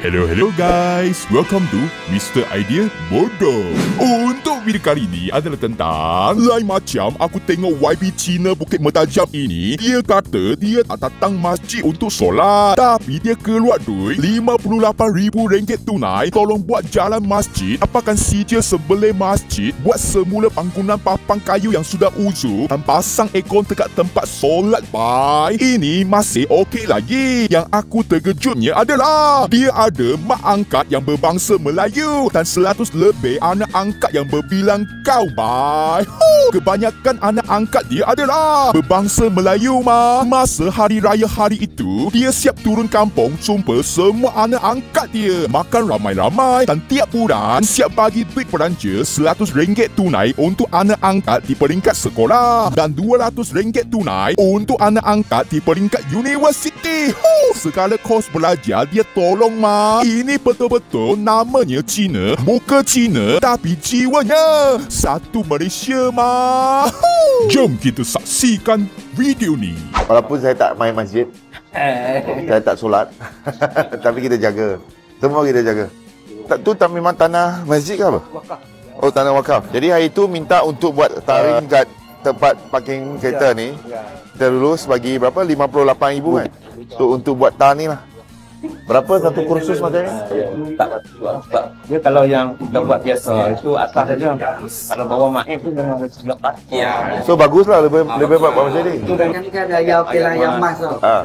Hello, hello guys. Welcome to Mr. Idea Bodoh. Untuk video kali ini adalah tentang lain macam aku tengok YB Cina Bukit Mertajam ini. Dia kata dia tak datang masjid untuk solat. Tapi dia keluar duit RM58,000 tunai tolong buat jalan masjid. Apakan sijil sebelih masjid buat semula bangunan papang kayu yang sudah uzur dan pasang ekon dekat tempat solat. Bye. Ini masih okey lagi. Yang aku terkejutnya adalah dia ada mak angkat yang berbangsa Melayu dan 100 lebih anak angkat yang berbilang kau bye. Kebanyakan anak angkat dia adalah berbangsa Melayu mah. Masa hari raya hari itu, dia siap turun kampung jumpa semua anak angkat dia. Makan ramai-ramai dan tiap bulan siap bagi duit belanja RM100 tunai untuk anak angkat di peringkat sekolah dan RM200 tunai untuk anak angkat di peringkat universiti. Segala kos belajar dia tolong mah. Ini betul-betul namanya Cina, muka Cina tapi jiwanya satu Malaysia mah. Jom kita saksikan video ni. Walaupun saya tak main masjid, saya tak solat, tapi kita jaga. Semua kita jaga. Tak tu tak memang tanah masjid ke apa? Oh tanah wakaf. Jadi hari itu minta untuk buat taring kat tempat parking kereta ni. Kita lulus bagi berapa? 58,000 kan? So untuk buat tar ni lah. Berapa satu kursus macam ni? tak sebab dia kalau yang kita buat biasa itu atas saja kalau bawah main tu memang sebelah kaki ya So baguslah lebih lebih buat macam ni. Yang ni kan ada yang okey lah yang mas tu. Ah.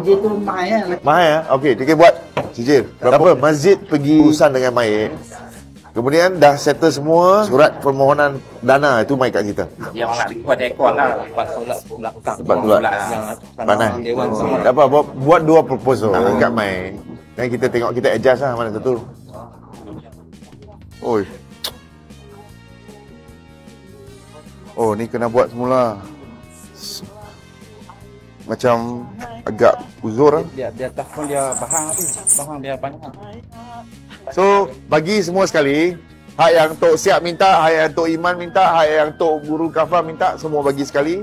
Dia tu mai kan. Mahal ya? Okey, kita buat sijil. Berapa? Masjid pergi urusan dengan Mai. Kemudian dah settle semua surat permohonan dana itu mai kat kita. yang nak buat ekor lah buat solat belakang Sebab tu lah. yang Panas. Tak apa, buat, buat dua proposal kat Mai. Dan kita tengok kita adjust lah mana satu. Oi. Oh, ni kena buat semula. Macam agak uzur lah. dia dia atas pun dia bahang tu bahang dia banyak So, bagi semua sekali, hak yang Tok Siap minta, hak yang Tok Iman minta, hak yang Tok Guru Kafa minta, semua bagi sekali.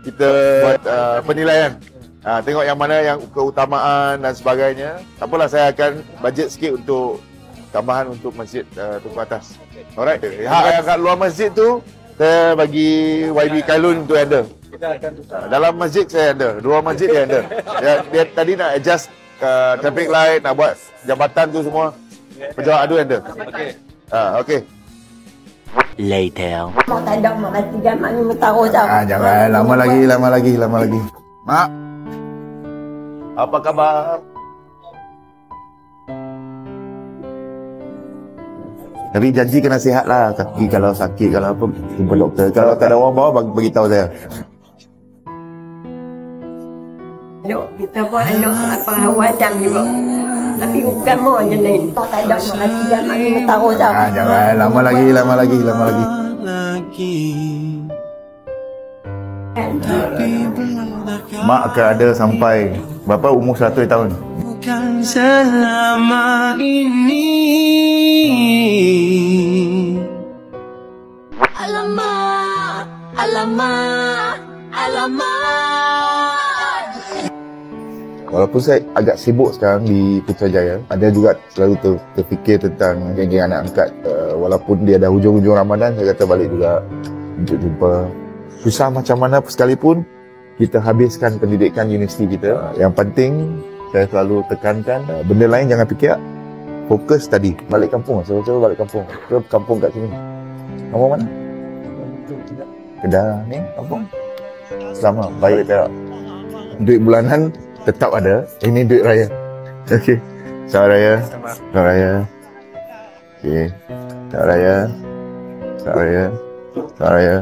Kita buat uh, penilaian. Uh, tengok yang mana yang keutamaan dan sebagainya. Tak apalah, saya akan budget sikit untuk tambahan untuk masjid uh, Tuku Atas. Alright. Hak yang kat luar masjid tu, saya bagi YB Kailun untuk handle. kita akan Uh, dalam masjid saya handle. Dua masjid dia handle. Dia, dia tadi nak adjust uh, traffic light, nak buat jambatan tu semua. Pejabat adu handle. okey Ah, okey. Later. Mak tak ada mak mati kan mak ni taruh jauh. Ah, jangan lama lagi, lama lagi, lama lagi. Mak. Apa khabar? Tapi janji kena sihat lah Kaki kalau sakit Kalau apa Jumpa doktor Kalau tak ada orang bawa bagi, bagi tahu saya Duk, kita pun ada apa hawatan juga. Tapi bukan mau je ni. Mak tak ada mati kan mak ni taruh jauh. ah, Jangan lama lagi Lama lagi Lama lagi. Mak akan ada sampai Berapa? Umur 100 tahun? Bukan selama ini. Alamak, alamak, alamak Walaupun saya agak sibuk sekarang di Putrajaya, ada juga selalu ter, terfikir tentang geng-geng anak angkat. Uh, walaupun dia dah hujung-hujung Ramadan, saya kata balik juga untuk jumpa. Susah macam mana sekalipun, kita habiskan pendidikan universiti kita. Yang penting, saya selalu tekankan, uh, benda lain jangan fikir. Fokus tadi, balik kampung. Saya coba balik kampung. Ke kampung kat sini. Kampung mana? Kedah ni, kampung. Selama, baik Perak. Duit bulanan tetap ada. Ini duit raya. Okey. Selamat raya. Selamat raya. Okey. Selamat raya. Selamat raya. Selamat raya.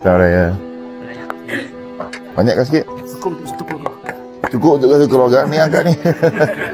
Selamat raya. Banyak kan sikit? Cukup untuk satu keluarga ni angkat ni.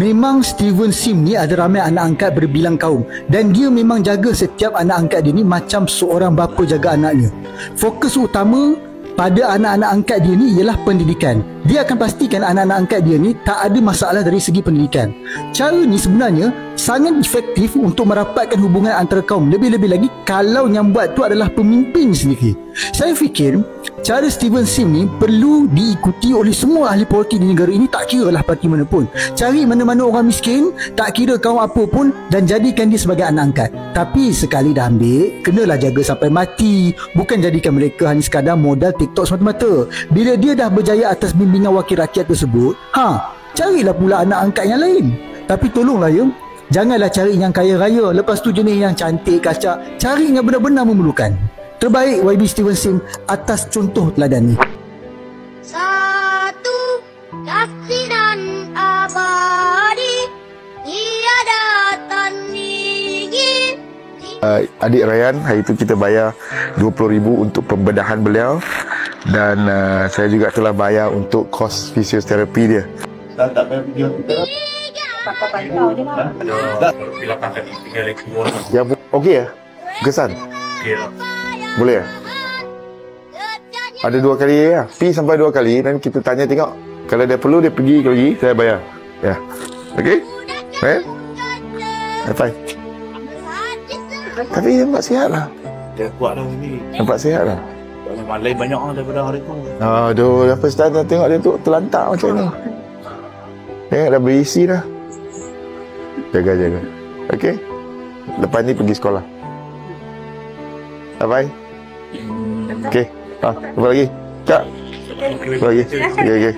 Memang Steven Sim ni ada ramai anak angkat berbilang kaum dan dia memang jaga setiap anak angkat dia ni macam seorang bapa jaga anaknya. Fokus utama pada anak-anak angkat dia ni ialah pendidikan. Dia akan pastikan anak-anak angkat dia ni tak ada masalah dari segi pendidikan. Cara ni sebenarnya sangat efektif untuk merapatkan hubungan antara kaum. Lebih-lebih lagi kalau yang buat tu adalah pemimpin sendiri. Saya fikir Cara Steven Sim ni perlu diikuti oleh semua ahli politik di negara ini tak kira lah parti mana pun. Cari mana-mana orang miskin, tak kira kau apa pun dan jadikan dia sebagai anak angkat. Tapi sekali dah ambil, kenalah jaga sampai mati. Bukan jadikan mereka hanya sekadar modal TikTok semata-mata. Bila dia dah berjaya atas bimbingan wakil rakyat tersebut, ha, carilah pula anak angkat yang lain. Tapi tolonglah ya, Janganlah cari yang kaya raya Lepas tu jenis yang cantik kacak Cari yang benar-benar memerlukan Terbaik YB Steven Sim Atas contoh teladan ni. Satu kasih dan abadi Tiada tandingi Uh, adik Ryan, hari itu kita bayar RM20,000 untuk pembedahan beliau. Dan uh, saya juga telah bayar untuk kos fisioterapi dia. Tak tak payah pergi hospital. Yang bu- okey ya? Kesan? Boleh ya? Ada dua kali ya? Pi sampai dua kali dan kita tanya tengok. Kalau dia perlu dia pergi lagi, saya bayar. Ya. Okey? Eh? High five. Tapi nampak sihat lah. Dia kuat dah ni. Nampak sihat lah. Malai banyak lah daripada hari tu. Aduh, dah first time dah tengok dia tu terlantak macam ni. Tengok dah berisi dah. Jaga-jaga. Okey? Lepas ni pergi sekolah. Bye-bye. Okey. Ha, apa lagi? Kak. Apa lagi? Okey, okey.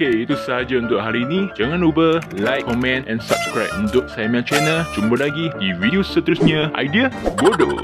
Okey, itu sahaja untuk hari ini. Jangan lupa like, comment and subscribe untuk saya punya channel. Jumpa lagi di video seterusnya. Idea bodoh.